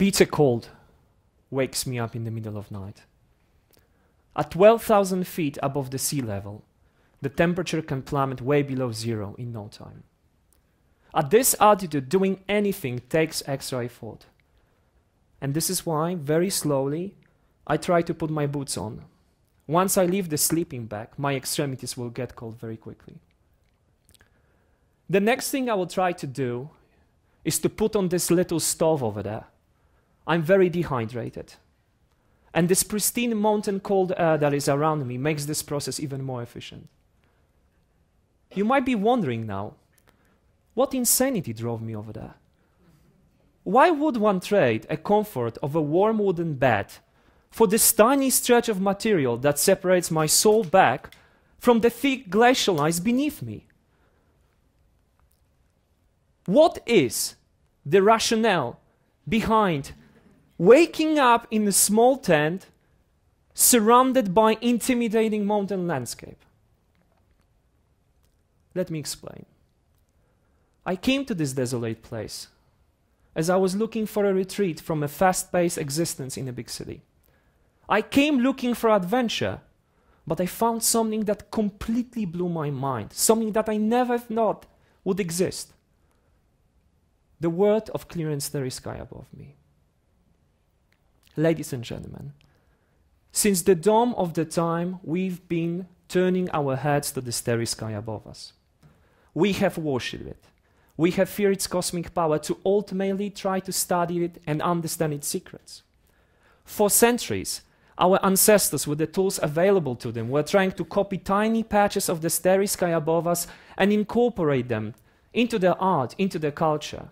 bitter cold wakes me up in the middle of night. At 12,000 feet above the sea level, the temperature can plummet way below zero in no time. At this altitude, doing anything takes extra effort. And this is why, very slowly, I try to put my boots on. Once I leave the sleeping bag, my extremities will get cold very quickly. The next thing I will try to do is to put on this little stove over there. I'm very dehydrated. And this pristine mountain cold air that is around me makes this process even more efficient. You might be wondering now, what insanity drove me over there? Why would one trade a comfort of a warm wooden bed for this tiny stretch of material that separates my soul back from the thick glacial ice beneath me? What is the rationale behind waking up in a small tent surrounded by intimidating mountain landscape? Let me explain. I came to this desolate place as I was looking for a retreat from a fast paced existence in a big city. I came looking for adventure, but I found something that completely blew my mind, something that I never thought would exist. The world of clear and starry sky above me. Ladies and gentlemen, since the dawn of the time, we've been turning our heads to the starry sky above us. We have worshipped it. We have feared its cosmic power to ultimately try to study it and understand its secrets. For centuries, our ancestors, with the tools available to them, were trying to copy tiny patches of the starry sky above us and incorporate them into their art, into their culture.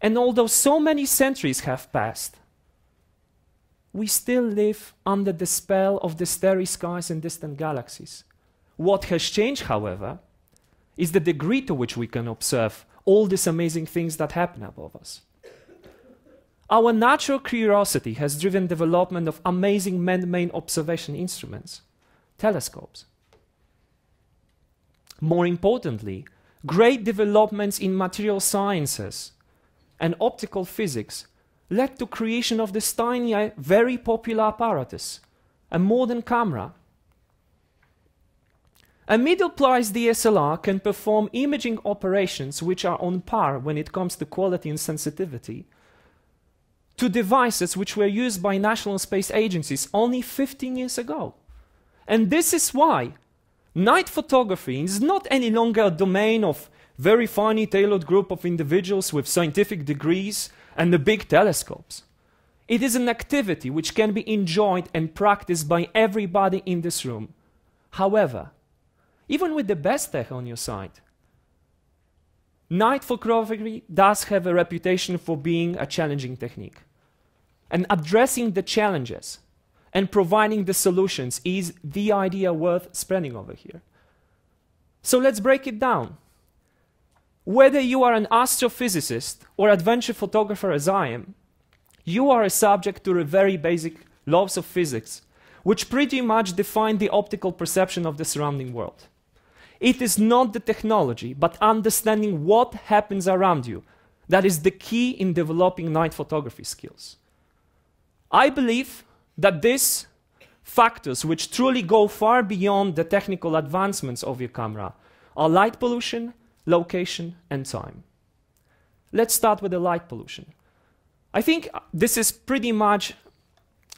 And although so many centuries have passed, we still live under the spell of the starry skies and distant galaxies. What has changed, however, is the degree to which we can observe all these amazing things that happen above us. Our natural curiosity has driven development of amazing man-made observation instruments, telescopes. More importantly, great developments in material sciences and optical physics led to creation of this tiny, uh, very popular apparatus, a modern camera a middle-priced DSLR can perform imaging operations which are on par when it comes to quality and sensitivity to devices which were used by national space agencies only 15 years ago. And this is why night photography is not any longer a domain of very finely tailored group of individuals with scientific degrees and the big telescopes. It is an activity which can be enjoyed and practiced by everybody in this room. However, even with the best tech on your side. Night photography does have a reputation for being a challenging technique. And addressing the challenges and providing the solutions is the idea worth spreading over here. So let's break it down. Whether you are an astrophysicist or adventure photographer as I am, you are a subject to the very basic laws of physics, which pretty much define the optical perception of the surrounding world. It is not the technology, but understanding what happens around you that is the key in developing night photography skills. I believe that these factors, which truly go far beyond the technical advancements of your camera, are light pollution, location, and time. Let's start with the light pollution. I think this is pretty much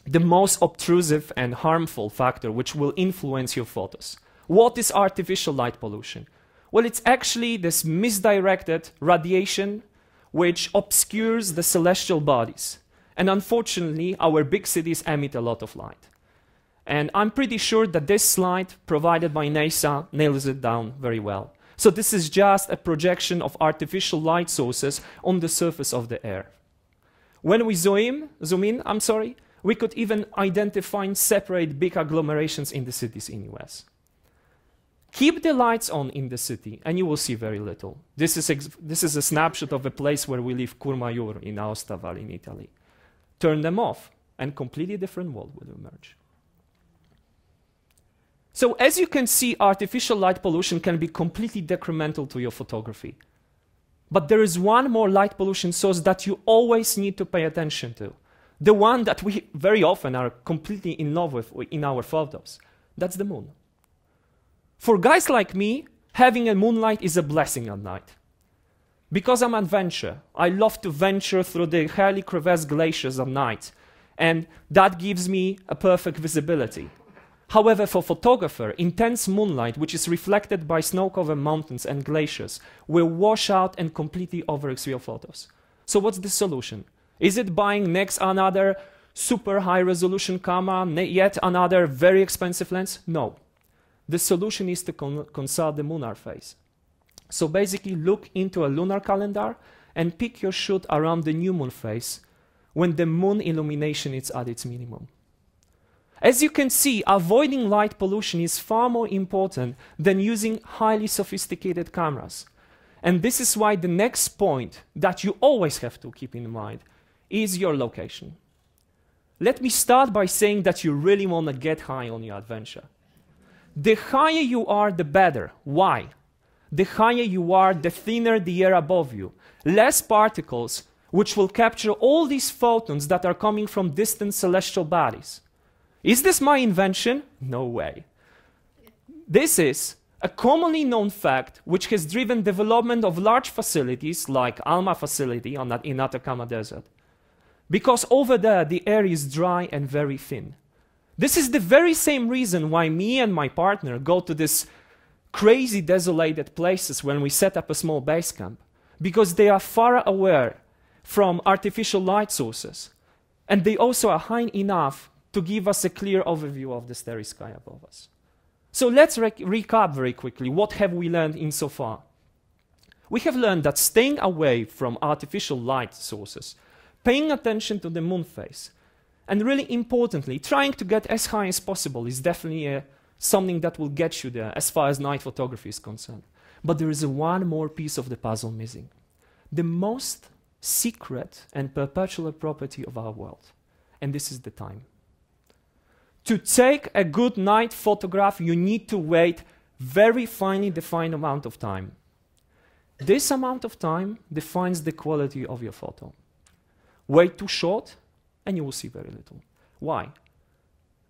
the most obtrusive and harmful factor which will influence your photos. What is artificial light pollution? Well, it's actually this misdirected radiation which obscures the celestial bodies. And unfortunately, our big cities emit a lot of light. And I'm pretty sure that this slide provided by NASA nails it down very well. So this is just a projection of artificial light sources on the surface of the air. When we zoom in, zoom in, I'm sorry, we could even identify and separate big agglomerations in the cities in US. Keep the lights on in the city, and you will see very little. This is, this is a snapshot of a place where we live, Courmayeur in Aosta Valley in Italy. Turn them off, and completely different world will emerge. So as you can see, artificial light pollution can be completely detrimental to your photography. But there is one more light pollution source that you always need to pay attention to. The one that we very often are completely in love with in our photos. That's the moon. For guys like me, having a moonlight is a blessing at night. Because I'm an adventurer, I love to venture through the highly crevassed glaciers at night, and that gives me a perfect visibility. However, for photographer, intense moonlight, which is reflected by snow-covered mountains and glaciers, will wash out and completely overexpose your photos. So what's the solution? Is it buying next another super high resolution camera, yet another very expensive lens? No. The solution is to con consult the lunar phase. So basically look into a lunar calendar and pick your shoot around the new moon phase when the moon illumination is at its minimum. As you can see, avoiding light pollution is far more important than using highly sophisticated cameras. And this is why the next point that you always have to keep in mind is your location. Let me start by saying that you really want to get high on your adventure. The higher you are, the better. Why? The higher you are, the thinner the air above you. Less particles, which will capture all these photons that are coming from distant celestial bodies. Is this my invention? No way. This is a commonly known fact which has driven development of large facilities like ALMA facility on that, in Atacama Desert. Because over there the air is dry and very thin. This is the very same reason why me and my partner go to these crazy desolated places when we set up a small base camp. Because they are far away from artificial light sources. And they also are high enough to give us a clear overview of the starry sky above us. So let's re recap very quickly. What have we learned insofar? We have learned that staying away from artificial light sources, paying attention to the moon phase, and really importantly, trying to get as high as possible is definitely uh, something that will get you there as far as night photography is concerned. But there is one more piece of the puzzle missing. The most secret and perpetual property of our world. And this is the time. To take a good night photograph, you need to wait very finely defined amount of time. This amount of time defines the quality of your photo. Wait too short, and you will see very little. Why?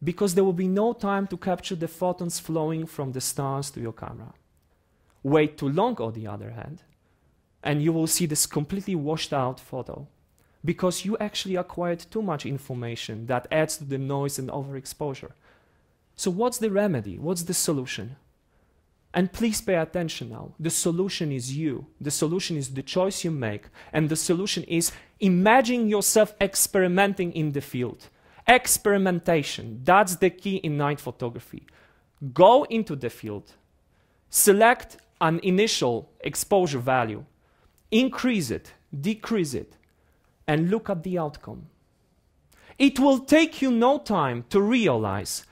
Because there will be no time to capture the photons flowing from the stars to your camera. Wait too long, on the other hand, and you will see this completely washed out photo because you actually acquired too much information that adds to the noise and overexposure. So what's the remedy? What's the solution? And please pay attention now. The solution is you. The solution is the choice you make. And the solution is imagine yourself experimenting in the field. Experimentation. That's the key in night photography. Go into the field. Select an initial exposure value. Increase it. Decrease it and look at the outcome. It will take you no time to realize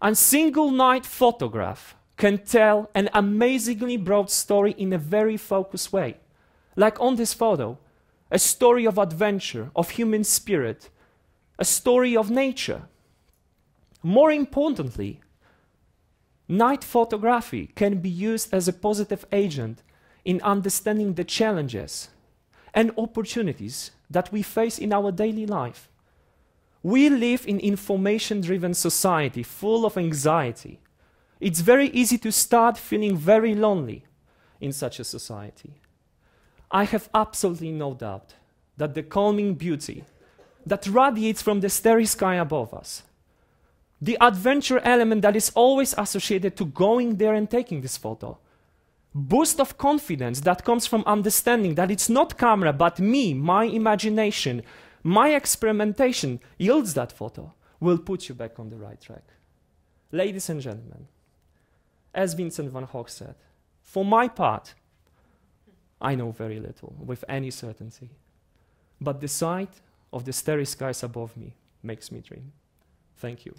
a single night photograph can tell an amazingly broad story in a very focused way. Like on this photo, a story of adventure, of human spirit, a story of nature. More importantly, night photography can be used as a positive agent in understanding the challenges and opportunities that we face in our daily life. We live in information-driven society full of anxiety. It's very easy to start feeling very lonely in such a society. I have absolutely no doubt that the calming beauty that radiates from the starry sky above us, the adventure element that is always associated to going there and taking this photo, boost of confidence that comes from understanding that it's not camera, but me, my imagination, my experimentation yields that photo, will put you back on the right track. Ladies and gentlemen, as Vincent van Gogh said, for my part, I know very little with any certainty, but the sight of the starry skies above me makes me dream. Thank you.